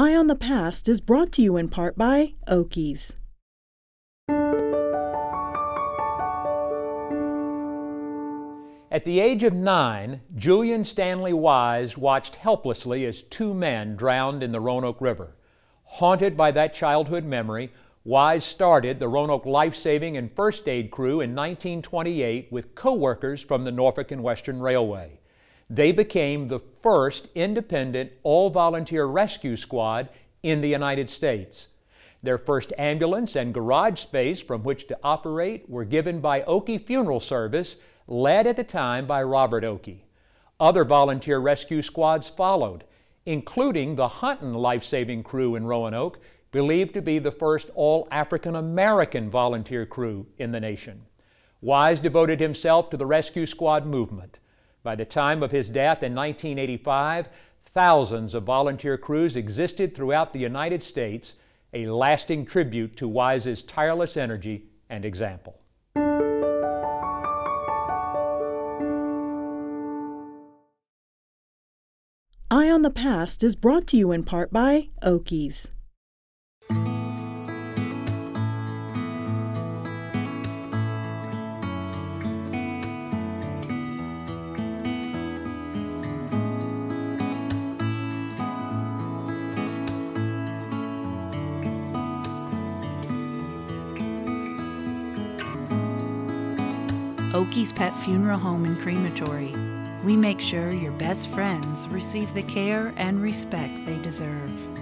Eye on the Past is brought to you in part by Oakey's. At the age of nine, Julian Stanley Wise watched helplessly as two men drowned in the Roanoke River. Haunted by that childhood memory, Wise started the Roanoke Life Saving and First Aid Crew in 1928 with co workers from the Norfolk and Western Railway. They became the first independent all volunteer rescue squad in the United States. Their first ambulance and garage space from which to operate were given by Oakey Funeral Service, led at the time by Robert Oakey. Other volunteer rescue squads followed, including the Hunton Life Saving Crew in Roanoke, believed to be the first all African American volunteer crew in the nation. Wise devoted himself to the rescue squad movement. By the time of his death in 1985, thousands of volunteer crews existed throughout the United States, a lasting tribute to Wise's tireless energy and example. Eye on the Past is brought to you in part by Oakey's. Oakey's Pet Funeral Home and Crematory. We make sure your best friends receive the care and respect they deserve.